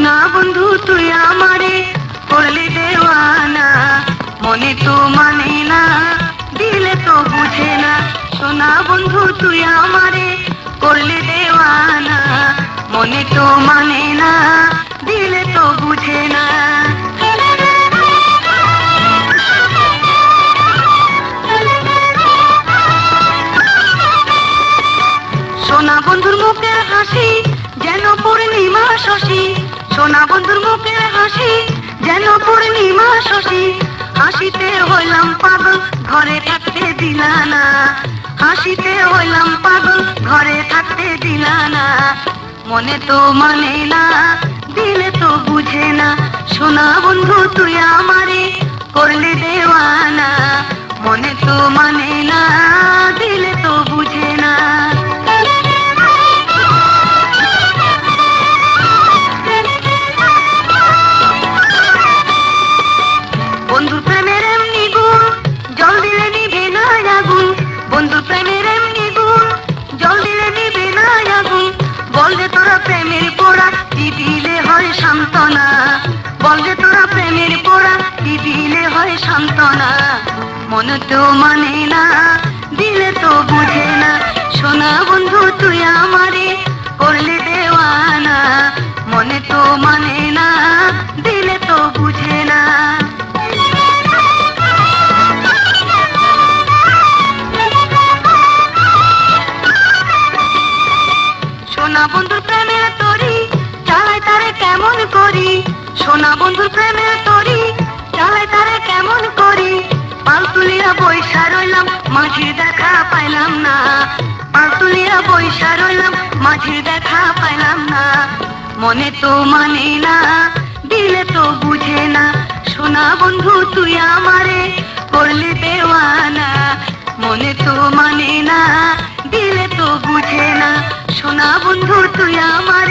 সোনা বন্ধু, তুই আমারে করলি দেওয়ানা মনে। তো মানে না, দিলে তো বুঝে না। সোনা বন্ধু, তুই আমারে করলি দেওয়ানা মনে। তো মানে না, দিলে তো বুঝে না। সোনা বন্ধুর মুখের হাসি, যেন পূর্ণিমা শশী। সোনা বন্ধুর মুখে হাসি, যেন পূর্ণিমা শশী। হাসিতে হইলাম পাগল, ঘরে থাকতে দিলা না হাসিতে হইলাম পাগল, ঘরে থাকতে দিলা না মনে তো মানে না, দিলে তো বুঝে না। সোনা বন্ধু, তুই সান্ত্বনা মনে তো মানে না, দিলে তো বুঝে না। সোনা বন্ধু, তুই আমারে করলে দেওয়ানা। মনে তো মানে না, দিলে তো বুঝে না। সোনা বন্ধুর প্রেমের তরি, চালাই তারে কেমন করি? সোনা বন্ধুর প্রেমের তরি মাঝে দেখা পাইলাম না। পাতুলিয়া পয়সা রইলাম মাঝির দেখা পাইলাম না। মনে তো মানে না, দিলে তো বুঝে না। সোনা বন্ধু, তুই আমারে করলি দেওয়ানা মনে তো মানে না, দিলে তো বুঝে না। সোনা বন্ধু, তুই আমার